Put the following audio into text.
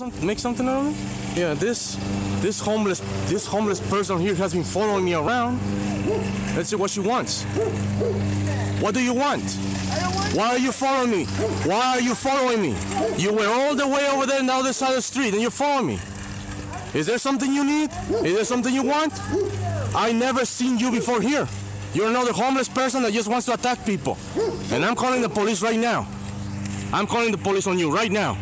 Make something out of me? Yeah, this this homeless this homeless person here has been following me around. Let's see what she wants. What do you want? Why are you following me? Why are you following me? You went all the way over there on the other side of the street and you follow me. Is there something you need? Is there something you want? I never seen you before here. You're another homeless person that just wants to attack people. And I'm calling the police right now. I'm calling the police on you right now.